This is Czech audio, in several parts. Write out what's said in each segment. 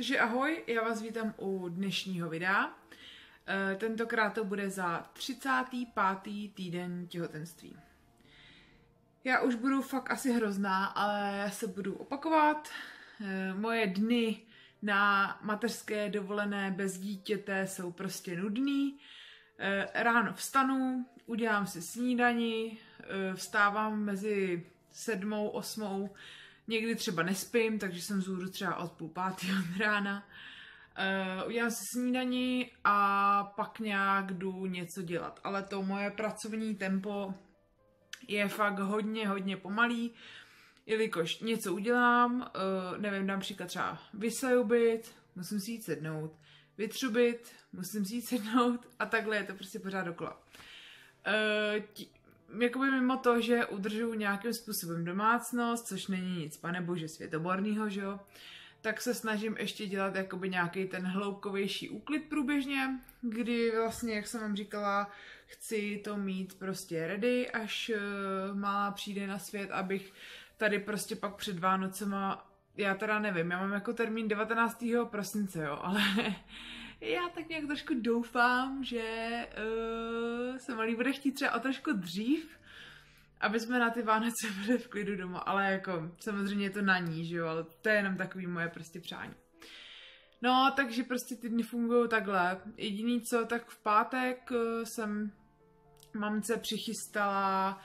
Takže ahoj, já vás vítám u dnešního videa. E, tentokrát to bude za 35. týden těhotenství. Já už budu fakt asi hrozná, ale já se budu opakovat. E, moje dny na mateřské dovolené bez dítěte jsou prostě nudný. E, ráno vstanu, udělám si snídani, vstávám mezi sedmou, osmou, Někdy třeba nespím, takže jsem zůru třeba od půl pátý od rána. Uh, udělám si snídaní a pak nějak jdu něco dělat. Ale to moje pracovní tempo je fakt hodně, hodně pomalý, jelikož něco udělám, uh, nevím, dám příklad třeba vysajubit, musím si jít sednout, vytřubit, musím si jít sednout a takhle je to prostě pořád dokola. Uh, jakoby mimo to, že udržuju nějakým způsobem domácnost, což není nic, pane bože, světoborného, že jo, tak se snažím ještě dělat jakoby nějaký ten hloubkovější úklid průběžně, kdy vlastně, jak jsem vám říkala, chci to mít prostě ready, až uh, malá přijde na svět, abych tady prostě pak před Vánocema, já teda nevím, já mám jako termín 19. prosince, jo, ale já tak nějak trošku doufám, že uh, se malý bude chtít třeba o trošku dřív, aby jsme na ty Vánoce byli v klidu doma, ale jako samozřejmě je to na ní, že jo, ale to je jenom takový moje prostě přání. No, takže prostě ty dny fungují takhle. Jediný co, tak v pátek uh, jsem mamce přichystala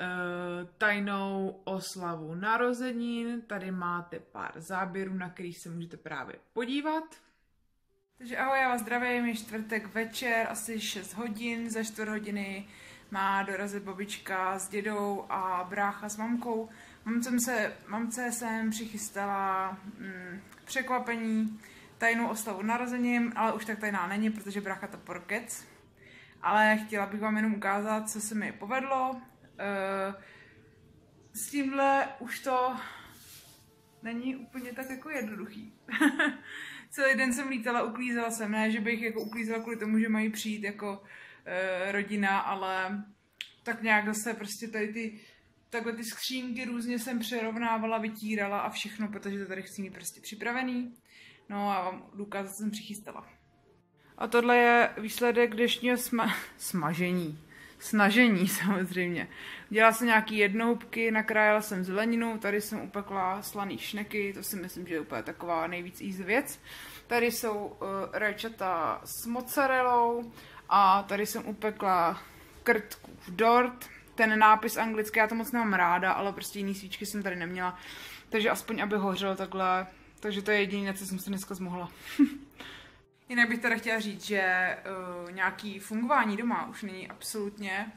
uh, tajnou oslavu narozenin. Tady máte pár záběrů, na kterých se můžete právě podívat. Takže ahoj, já vás zdravím, je čtvrtek večer, asi 6 hodin, za 4 hodiny má dorazit babička s dědou a brácha s mamkou. Mamce, se, mamce jsem přichystala mm, překvapení, tajnou oslavu narozením, ale už tak tajná není, protože brácha to porkec. Ale chtěla bych vám jenom ukázat, co se mi povedlo. E, s tímhle už to není úplně tak jako jednoduchý. celý den jsem lítala, uklízela jsem, ne, že bych jako uklízela kvůli tomu, že mají přijít jako e, rodina, ale tak nějak zase prostě tady ty takhle ty skřínky různě jsem přerovnávala, vytírala a všechno, protože to tady chci mít prostě připravený. No a vám důkaz jsem přichystala. A tohle je výsledek dnešního sma- smažení. Snažení samozřejmě. Dělala jsem nějaký jednohubky, nakrájela jsem zeleninu, tady jsem upekla slaný šneky, to si myslím, že je úplně taková nejvíc easy věc. Tady jsou uh, rajčata s mozzarellou a tady jsem upekla krtku v dort. Ten nápis anglický, já to moc nemám ráda, ale prostě jiný svíčky jsem tady neměla. Takže aspoň, aby hořelo takhle. Takže to je jediné, co jsem se dneska zmohla. Jinak bych teda chtěla říct, že uh, nějaký fungování doma už není absolutně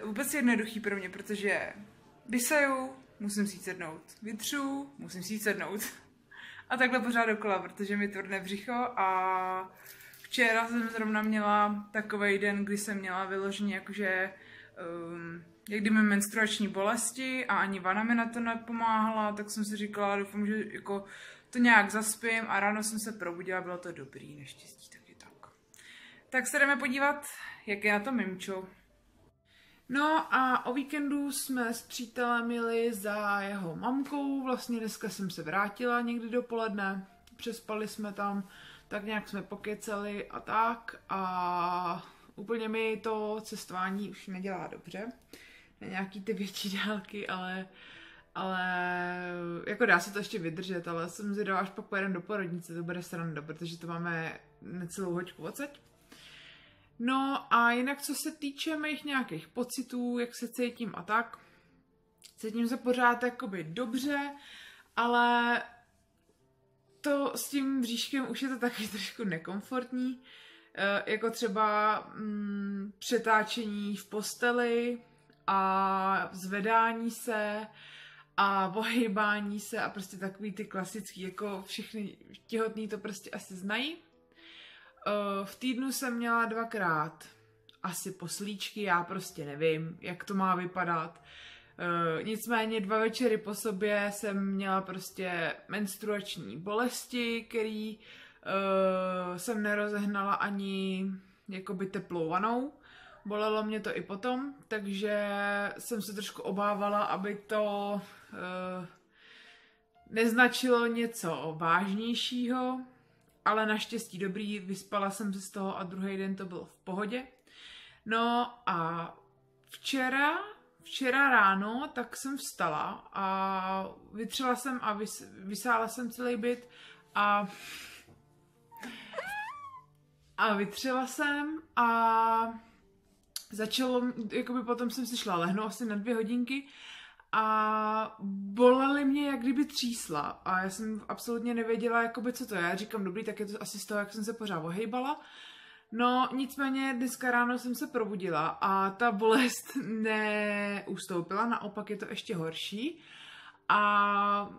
uh, vůbec jednoduchý pro mě, protože vysaju, musím si sednout, vytřu, musím si sednout. A takhle pořád dokola, protože mi tvrdne břicho a včera jsem zrovna měla takový den, kdy jsem měla vyloženě jakože um, jak kdyby menstruační bolesti a ani vana mi na to nepomáhala, tak jsem si říkala, doufám, že jako to nějak zaspím a ráno jsem se probudila, bylo to dobrý, neštěstí, taky tak. Tak se jdeme podívat, jak je na to Mimčo. No a o víkendu jsme s přítelem jeli za jeho mamkou, vlastně dneska jsem se vrátila někdy dopoledne, přespali jsme tam, tak nějak jsme pokeceli a tak a úplně mi to cestování už nedělá dobře, na nějaký ty větší dálky, ale ale jako dá se to ještě vydržet, ale jsem zvědavá, až pak pojedeme do porodnice, to bude sranda, protože to máme necelou hoďku odsaď. No a jinak co se týče mých nějakých pocitů, jak se cítím a tak, cítím se pořád jakoby dobře, ale to s tím bříškem už je to taky trošku nekomfortní, e, jako třeba mm, přetáčení v posteli a zvedání se, a pohybání se a prostě takový ty klasický, jako všechny těhotný to prostě asi znají. Eh, v týdnu jsem měla dvakrát asi poslíčky, já prostě nevím, jak to má vypadat. Uh, nicméně dva večery po sobě jsem měla prostě menstruační bolesti, který uh, jsem nerozehnala ani jakoby teplou vanou. Bolelo mě to i potom, takže jsem se trošku obávala, aby to uh, neznačilo něco vážnějšího, ale naštěstí dobrý, vyspala jsem se z toho a druhý den to bylo v pohodě. No a včera, včera ráno, tak jsem vstala a vytřela jsem a vys, vysála jsem celý byt a a vytřela jsem a začalo, jakoby potom jsem si šla lehnout asi na dvě hodinky a bolely mě, jak kdyby třísla a já jsem absolutně nevěděla, jakoby, co to je. Já říkám, dobrý, tak je to asi z toho, jak jsem se pořád ohejbala. No, nicméně dneska ráno jsem se probudila a ta bolest neustoupila, naopak je to ještě horší. A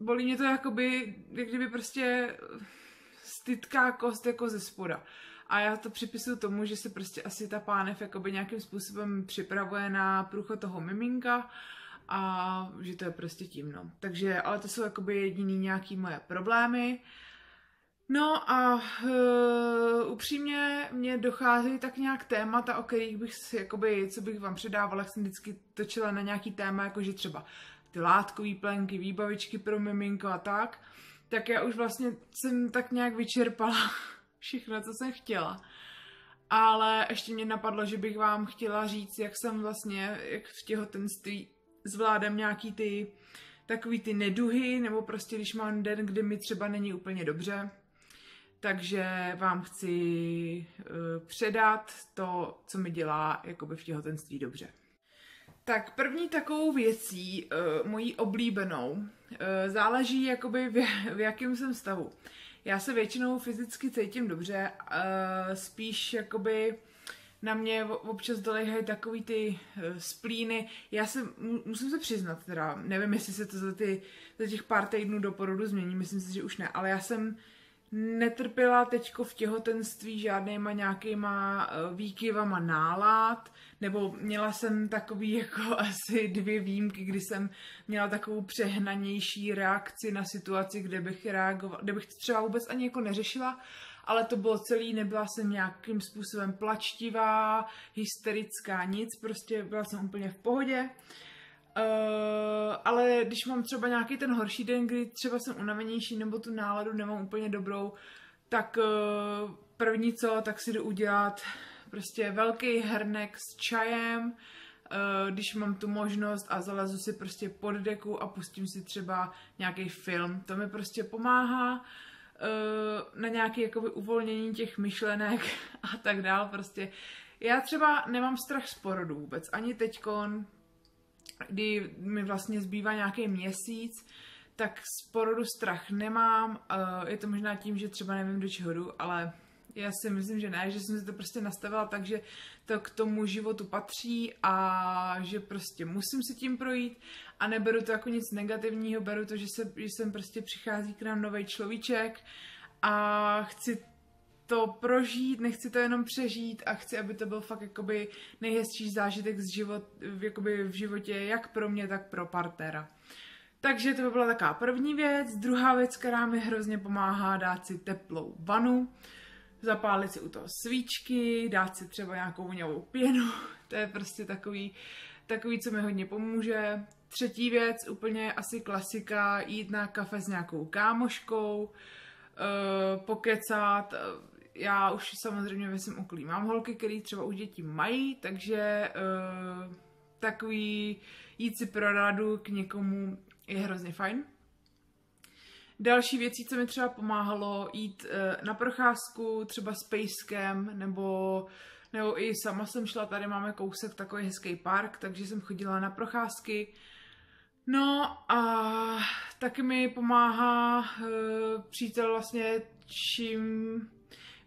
bolí mě to jakoby, jak kdyby prostě stytká kost jako ze spoda. A já to připisuju tomu, že se prostě asi ta pánev jakoby nějakým způsobem připravuje na průchod toho miminka a že to je prostě tím, no. Takže, ale to jsou jakoby jediný nějaký moje problémy. No a uh, upřímně mě dochází tak nějak témata, o kterých bych si, jakoby, co bych vám předávala, jak jsem vždycky točila na nějaký téma, jakože třeba ty látkové plenky, výbavičky pro miminko a tak, tak já už vlastně jsem tak nějak vyčerpala všechno, co jsem chtěla. Ale ještě mě napadlo, že bych vám chtěla říct, jak jsem vlastně, jak v těhotenství zvládám nějaký ty takový ty neduhy, nebo prostě když mám den, kdy mi třeba není úplně dobře. Takže vám chci uh, předat to, co mi dělá jakoby v těhotenství dobře. Tak první takovou věcí, uh, mojí oblíbenou, uh, záleží jakoby v, v jakém jsem stavu. Já se většinou fyzicky cítím dobře, uh, spíš jakoby na mě občas dolehají takový ty uh, splíny. Já se, musím se přiznat teda, nevím, jestli se to za, ty, za těch pár týdnů do porodu změní, myslím si, že už ne, ale já jsem netrpěla teďko v těhotenství žádnýma nějakýma uh, výkyvama nálad, nebo měla jsem takový jako asi dvě výjimky, kdy jsem měla takovou přehnanější reakci na situaci, kde bych reagovala, kde bych třeba vůbec ani jako neřešila, ale to bylo celý, nebyla jsem nějakým způsobem plačtivá, hysterická, nic, prostě byla jsem úplně v pohodě. Uh, ale když mám třeba nějaký ten horší den, kdy třeba jsem unavenější nebo tu náladu nemám úplně dobrou, tak uh, první co, tak si jdu udělat prostě velký hrnek s čajem, uh, když mám tu možnost a zalezu si prostě pod deku a pustím si třeba nějaký film. To mi prostě pomáhá uh, na nějaké jakoby uvolnění těch myšlenek a tak dál. Prostě já třeba nemám strach z porodu vůbec, ani teďkon, kdy mi vlastně zbývá nějaký měsíc, tak z porodu strach nemám. Uh, je to možná tím, že třeba nevím, do čeho jdu, ale já si myslím, že ne, že jsem si to prostě nastavila tak, že to k tomu životu patří a že prostě musím si tím projít a neberu to jako nic negativního, beru to, že, se, že jsem prostě přichází k nám nový človíček a chci to prožít, nechci to jenom přežít a chci, aby to byl fakt jakoby nejhezčí zážitek z život, jakoby v životě jak pro mě, tak pro partnera. Takže to by byla taková první věc. Druhá věc, která mi hrozně pomáhá, dát si teplou vanu zapálit si u toho svíčky, dát si třeba nějakou voňavou pěnu, to je prostě takový, takový, co mi hodně pomůže. Třetí věc, úplně asi klasika, jít na kafe s nějakou kámoškou, uh, pokecat, já už samozřejmě ve svém okolí mám holky, které třeba už děti mají, takže uh, takový jít si pro radu k někomu je hrozně fajn. Další věcí, co mi třeba pomáhalo, jít uh, na procházku, třeba s pejskem, nebo, nebo i sama jsem šla, tady máme kousek takový hezký park, takže jsem chodila na procházky. No a taky mi pomáhá uh, přítel vlastně, čím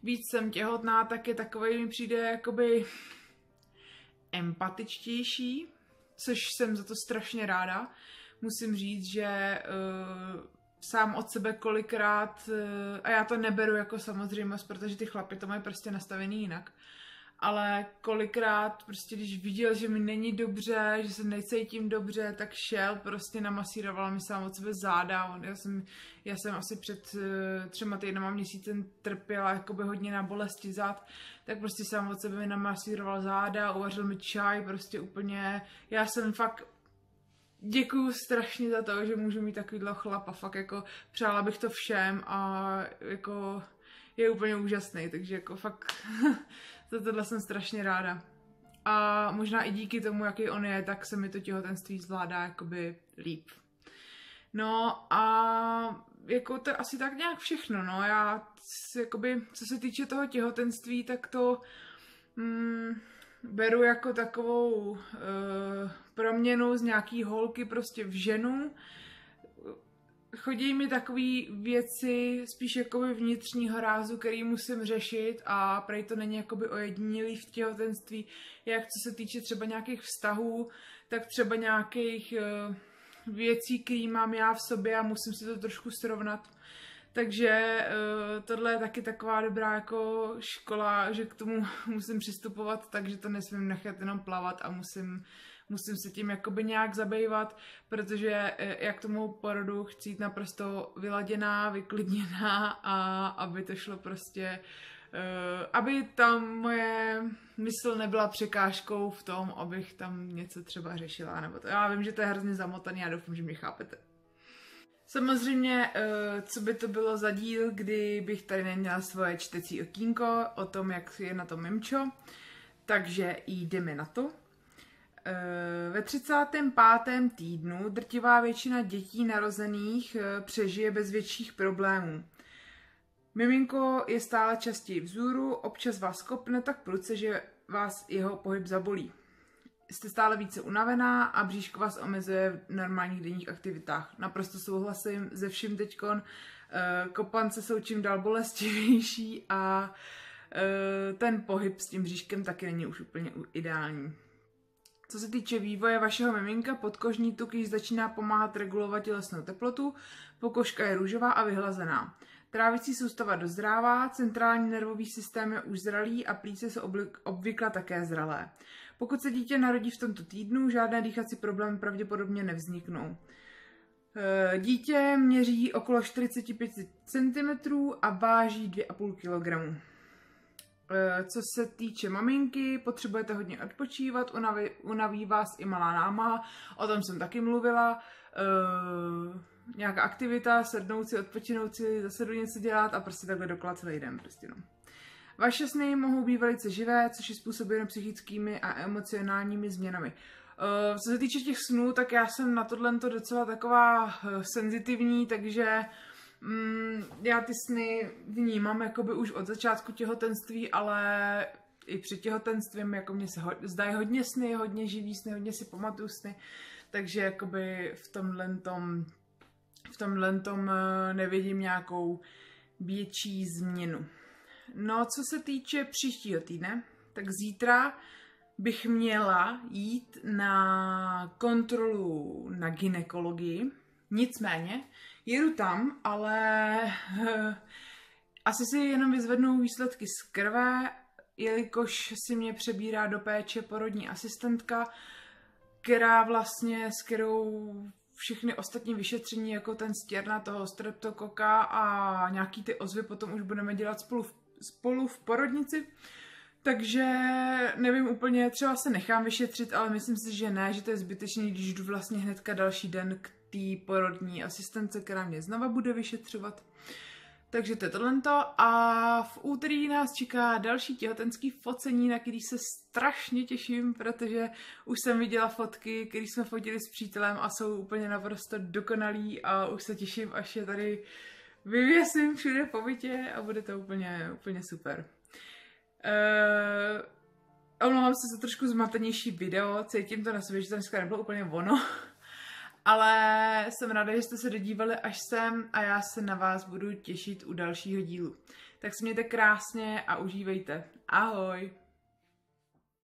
víc jsem těhotná, tak je takový mi přijde jakoby empatičtější, což jsem za to strašně ráda. Musím říct, že uh, sám od sebe kolikrát, eh, a já to neberu jako samozřejmost, protože ty chlapy to mají prostě nastavený jinak, ale kolikrát prostě, když viděl, že mi není dobře, že se necítím dobře, tak šel, prostě namasíroval mi sám od sebe záda. Já jsem, já jsem asi před uh, třema týdnama měsícem trpěla jakoby hodně na bolesti zad, tak prostě sám od sebe mi namasíroval záda, uvařil mi čaj, prostě úplně, já jsem fakt děkuju strašně za to, že můžu mít takovýhle chlap a fakt jako přála bych to všem a jako je úplně úžasný, takže jako fakt za tohle jsem strašně ráda. A možná i díky tomu, jaký on je, tak se mi to těhotenství zvládá jakoby líp. No a jako to asi tak nějak všechno, no. Já, jakoby, co se týče toho těhotenství, tak to mm, beru jako takovou uh, proměnu z nějaký holky prostě v ženu. Chodí mi takové věci spíš jakoby vnitřního rázu, který musím řešit a prej to není jakoby ojedinělý v těhotenství, jak co se týče třeba nějakých vztahů, tak třeba nějakých uh, věcí, které mám já v sobě a musím si to trošku srovnat. Takže uh, tohle je taky taková dobrá jako škola, že k tomu musím přistupovat, takže to nesmím nechat jenom plavat a musím, musím se tím jakoby nějak zabývat, protože uh, jak tomu porodu chci jít naprosto vyladěná, vyklidněná a aby to šlo prostě Uh, aby tam moje mysl nebyla překážkou v tom, abych tam něco třeba řešila, nebo to. Já vím, že to je hrozně zamotaný, já doufám, že mě chápete. Samozřejmě, uh, co by to bylo za díl, kdy bych tady neměla svoje čtecí okýnko o tom, jak je na to Mimčo. Takže jdeme na to. Uh, ve 35. týdnu drtivá většina dětí narozených přežije bez větších problémů. Miminko je stále častěji vzůru, občas vás kopne tak pruce, že vás jeho pohyb zabolí. Jste stále více unavená a bříško vás omezuje v normálních denních aktivitách. Naprosto souhlasím ze vším teďkon. Eh, kopance jsou čím dál bolestivější a eh, ten pohyb s tím bříškem taky není už úplně ideální. Co se týče vývoje vašeho miminka, podkožní tuk již začíná pomáhat regulovat tělesnou teplotu, pokožka je růžová a vyhlazená. Trávicí soustava dozrává, centrální nervový systém je už zralý a plíce jsou obvykle také zralé. Pokud se dítě narodí v tomto týdnu, žádné dýchací problémy pravděpodobně nevzniknou. E, dítě měří okolo 45 cm a váží 2,5 kg. Co se týče maminky, potřebujete hodně odpočívat, unaví, unaví vás i malá náma, o tom jsem taky mluvila. E, nějaká aktivita, sednout si, odpočinout si, zase do něco dělat a prostě takhle dokola celý den. Prostě no. Vaše sny mohou být velice živé, což je způsobeno psychickými a emocionálními změnami. Uh, co se týče těch snů, tak já jsem na tohle to docela taková uh, senzitivní, takže um, já ty sny vnímám jakoby už od začátku těhotenství, ale i před těhotenstvím, jako mě se ho, zdají hodně sny, hodně živý sny, hodně si pamatuju sny, takže jakoby v tomhle tom v tomhle tom eh, nevidím nějakou větší změnu. No, co se týče příštího týdne, tak zítra bych měla jít na kontrolu na ginekologii. Nicméně, jedu tam, ale uh, asi si jenom vyzvednu výsledky z krve, jelikož si mě přebírá do péče porodní asistentka, která vlastně, s kterou všechny ostatní vyšetření, jako ten stěrna toho streptokoka a nějaký ty ozvy potom už budeme dělat spolu v, spolu v porodnici. Takže nevím úplně, třeba se nechám vyšetřit, ale myslím si, že ne, že to je zbytečný, když jdu vlastně hnedka další den k té porodní asistence, která mě znova bude vyšetřovat. Takže to je tohle. A v úterý nás čeká další těhotenský focení, na který se strašně těším, protože už jsem viděla fotky, které jsme fotili s přítelem a jsou úplně naprosto dokonalý a už se těším, až je tady vyvěsím všude po bytě a bude to úplně, úplně super. Uh, omlouvám se za trošku zmatenější video, cítím to na sobě, že to dneska nebylo úplně ono. Ale jsem ráda, že jste se dodívali až sem a já se na vás budu těšit u dalšího dílu. Tak se mějte krásně a užívejte. Ahoj!